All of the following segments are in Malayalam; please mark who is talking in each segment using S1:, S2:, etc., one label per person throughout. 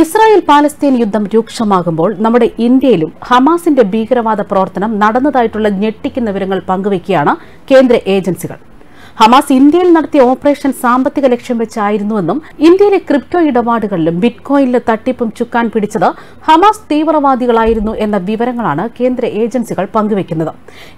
S1: ഇസ്രായേൽ പാലസ്തീൻ യുദ്ധം രൂക്ഷമാകുമ്പോൾ നമ്മുടെ ഇന്ത്യയിലും ഹമാസിന്റെ ഭീകരവാദ പ്രവർത്തനം നടന്നതായിട്ടുള്ള ഞെട്ടിക്കുന്ന വിവരങ്ങൾ പങ്കുവയ്ക്കുകയാണ് കേന്ദ്ര ഏജൻസികൾ. ഹമാസ് ഇന്ത്യയിൽ നടത്തിയ ഓപ്പറേഷൻ സാമ്പത്തിക ലക്ഷ്യം വെച്ചായിരുന്നുവെന്നും ഇന്ത്യയിലെ ക്രിപ്റ്റോ ഇടപാടുകളിലും ബിറ്റ്കോയിനിലെ തട്ടിപ്പും ചുക്കാൻ പിടിച്ചത് ഹമാസ് തീവ്രവാദികളായിരുന്നു എന്ന വിവരങ്ങളാണ് കേന്ദ്ര ഏജൻസികൾ പങ്കുവയ്ക്കുന്നത്.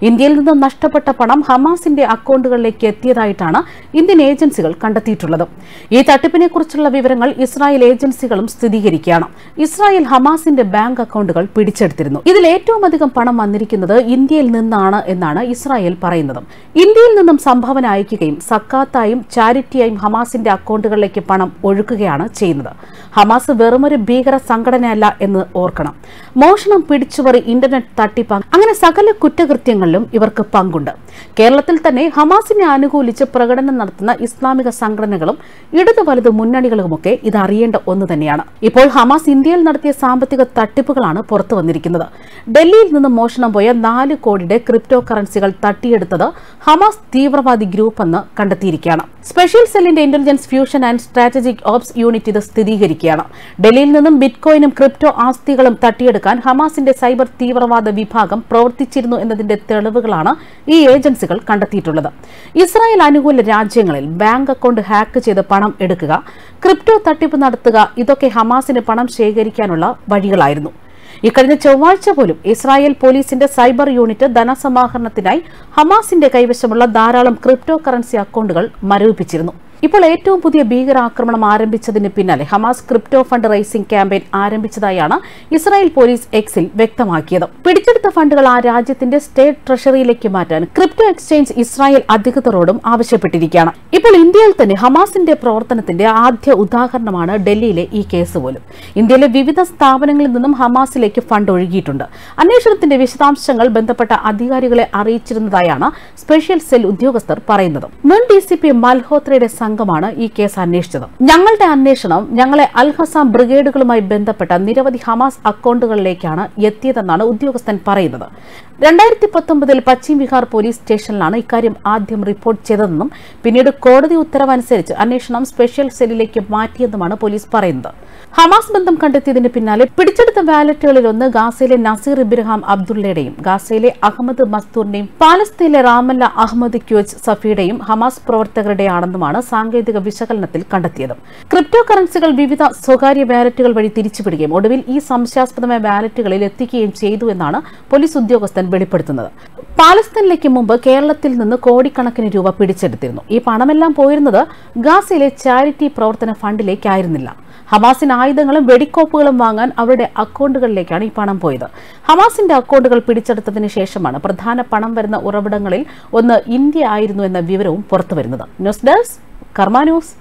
S1: ഇന്ത്യയിൽ നിന്ന് നഷ്ടപ്പെട്ട പണം ഹമാസിന്റെ അക്കൌണ്ടുകളിലേക്ക് എത്തിയതായിട്ടാണ് ഇന്ത്യൻ ഏജൻസികൾ കണ്ടെത്തിയിട്ടുള്ളത്. ഈ തട്ടിപ്പിനെക്കുറിച്ചുള്ള വിവരങ്ങൾ ഇസ്രായേൽ ഏജൻസികളും സ്ഥിരീകരിക്കുകയാണ്. ഇസ്രായേൽ ഹമാസിന്റെ ബാങ്ക് അക്കൌണ്ടുകൾ പിടിച്ചെടുത്തിരുന്നു. ഇതിൽ ഏറ്റവും അധികം പണം വന്നിരിക്കുന്നത് ഇന്ത്യയിൽ നിന്നാണ് എന്നാണ് ഇസ്രായേൽ പറയുന്നത്. ഇന്ത്യയിൽ നിന്നും സംഭാവന അയക്കുകയും സക്കാത്തായും ചാരിറ്റിയായും ഹമാസിന്റെ അക്കൗണ്ടുകളിലേക്ക് പണം ഒഴുക്കുകയാണ് ചെയ്യുന്നത്. ഹമാസ് വെറുമൊരു ഭീകര സംഘടനയല്ല എന്ന് ഓർക്കണം. മോഷണം പിടിച്ചുപറി ഇന്റർനെറ്റ് തട്ടിപ്പ് അങ്ങനെ സകല കുറ്റകൃത്യങ്ങളിലും ഇവർക്ക് പങ്കുണ്ട്. കേരളത്തിൽ തന്നെ ഹമാസിനെ അനുകൂലിച്ച് പ്രകടനം നടത്തുന്ന ഇസ്ലാമിക സംഘടനകളും ഇടതു വലതു മുന്നണികളുമൊക്കെ ഇത് അറിയേണ്ട ഒന്ന് തന്നെയാണ്. ഇപ്പോൾ ഹമാസ് ഇന്ത്യയിൽ നടത്തിയ സാമ്പത്തിക തട്ടിപ്പുകളാണ് പുറത്തു വന്നിരിക്കുന്നത്. ഡൽഹിയിൽ നിന്ന് മോഷണം പോയ നാല് കോടിയുടെ ക്രിപ്റ്റോ കറൻസികൾ തട്ടിയെടുത്തത് ഹമാസ് തീവ്രവാദി ഗ്രൂപ്പ് എന്ന് കണ്ടെത്തിയിരിക്കുകയാണ്. സ്പെഷ്യൽ സെല്ലിന്റെ intelligence fusion and strategic ops unit ഇത് സ്ഥിരീകരിക്കുകയാണ്. ഡൽഹിയിൽ നിന്നും ബിറ്റ്കോയിനും ക്രിപ്റ്റോ ആസ്തികളും തട്ടിയെടുക്കാൻ ഹമാസിന്റെ സൈബർ തീവ്രവാദ വിഭാഗം പ്രവർത്തിച്ചിരുന്നു എന്നതിന്റെ തെളിവുകളാണ് ഈ ഏജൻസികൾ കണ്ടെത്തിയിട്ടുള്ളത്. ഇസ്രായേൽ അനുകൂല രാജ്യങ്ങളിൽ ബാങ്ക് അക്കൌണ്ട് ഹാക്ക് ചെയ്ത് പണം എടുക്കുക ക്രിപ്റ്റോ തട്ടിപ്പ് നടത്തുക ഇതൊക്കെ ഹമാസിന് പണം ശേഖരിക്കാനുള്ള വഴികളായിരുന്നു. ഇക്കഴിഞ്ഞ ചൊവ്വാഴ്ച പോലും ഇസ്രായേൽ പോലീസിന്റെ സൈബർ യൂണിറ്റ് ധനസമാഹരണത്തിനായി ഹമാസിന്റെ കൈവശമുള്ള ധാരാളം ക്രിപ്റ്റോ കറൻസി അക്കൌണ്ടുകൾ മരവിപ്പിച്ചിരുന്നു. ഇപ്പോൾ ഏറ്റവും പുതിയ ഭീകരാക്രമണം ആരംഭിച്ചതിന് പിന്നാലെ Hamas crypto fund raising campaign ആരംഭിച്ചതായാണ് Israel police എക്സിൽ വ്യക്തമാക്കിയത്. പിടിച്ചെടുത്ത ഫണ്ടുകൾ ആ രാജ്യത്തിന്റെ സ്റ്റേറ്റ് ട്രഷറിയിലേക്ക് മാറ്റാൻ ക്രിപ്റ്റോ എക്സ്ചേഞ്ച് ഇസ്രായേൽ അധികൃതരോടും ആവശ്യപ്പെട്ടിരിക്കുകയാണ്. ഇപ്പോൾ ഇന്ത്യയിൽ തന്നെ ഹമാസിന്റെ പ്രവർത്തനത്തിന്റെ ആദ്യ ഉദാഹരണമാണ് ഡൽഹിയിലെ ഈ കേസ് പോലും. ഇന്ത്യയിലെ വിവിധ സ്ഥാപനങ്ങളിൽ നിന്നും ഹമാസിലേക്ക് ഫണ്ട് ഒഴുകിയിട്ടുണ്ട്. അന്വേഷണത്തിന്റെ വിശദാംശങ്ങൾ ബന്ധപ്പെട്ട അധികാരികളെ അറിയിച്ചിരുന്നതായാണ് സ്പെഷ്യൽ സെൽ ഉദ്യോഗസ്ഥർ പറയുന്നത്. മുൻ ഡി സി പി മൽഹോത്രയുടെ സംഘമാണ് ഈ കേസ് അന്വേഷിച്ചത്. ഞങ്ങളുടെ അന്വേഷണം ഞങ്ങളെ അൽഹസാം ബ്രിഗേഡുകളുമായി ബന്ധപ്പെട്ട നിരവധി ഹമാസ് അക്കൌണ്ടുകളിലേക്കാണ് എത്തിയതെന്നാണ് ഉദ്യോഗസ്ഥൻ പറയുന്നത്. രണ്ടായിരത്തി പത്തൊമ്പതിൽ പശ്ചിം ബീഹാർ പോലീസ് സ്റ്റേഷനിലാണ് ഇക്കാര്യം ആദ്യം റിപ്പോർട്ട് ചെയ്തതെന്നും പിന്നീട് കോടതി ഉത്തരവനുസരിച്ച് അന്വേഷണം സ്പെഷ്യൽ സെല്ലിലേക്ക് മാറ്റിയെന്നുമാണ് പോലീസ് പറയുന്നത്. ഹമാസ് ബന്ധം കണ്ടെത്തിയതിന് പിന്നാലെ പിടിച്ചെടുത്ത വാലറ്റുകളിൽ ഒന്ന് ഗാസയിലെ നസീർ ഇബ്രഹാം അബ്ദുള്ളയുടെയും ഗാസയിലെ അഹമ്മദ് മസ്തൂറിന്റെയും പാലസ്തീനിലെ റാമല്ല അഹമ്മദ് ക്യൂജ് സഫിയുടെയും ഹമാസ് പ്രവർത്തകരുടെയാണെന്നുമാണ് സാങ്കേതിക വിശകലനത്തിൽ കണ്ടെത്തിയത്. ക്രിപ്റ്റോ കറൻസികൾ വിവിധ സ്വകാര്യ വാലറ്റുകൾ വഴി തിരിച്ചുവിടുകയും ഒടുവിൽ ഈ സംശയാസ്പദമായ വാലറ്റുകളിൽ എത്തിക്കുകയും ചെയ്തു എന്നാണ് പോലീസ് ഉദ്യോഗസ്ഥൻ വെളിപ്പെടുത്തുന്നത്. പാലസ്തീനിലേക്ക് മുമ്പ് കേരളത്തിൽ നിന്ന് കോടിക്കണക്കിന് രൂപ പിടിച്ചെടുത്തിരുന്നു. ഈ പണമെല്ലാം പോയിരുന്നത് ഗാസയിലെ ചാരിറ്റി പ്രവർത്തന ഫണ്ടിലേക്കായിരുന്നില്ല. ഹമാസിന് ആയുധങ്ങളും വെടിക്കോപ്പുകളും വാങ്ങാൻ അവരുടെ അക്കൗണ്ടുകളിലേക്കാണ് ഈ പണം പോയത്. ഹമാസിന്റെ അക്കൗണ്ടുകൾ പിടിച്ചെടുത്തതിന് ശേഷമാണ് പ്രധാന പണം വരുന്ന ഉറവിടങ്ങളിൽ ഒന്ന് ഇന്ത്യ ആയിരുന്നു എന്ന വിവരവും പുറത്തുവരുന്നത്. News desk Karma news.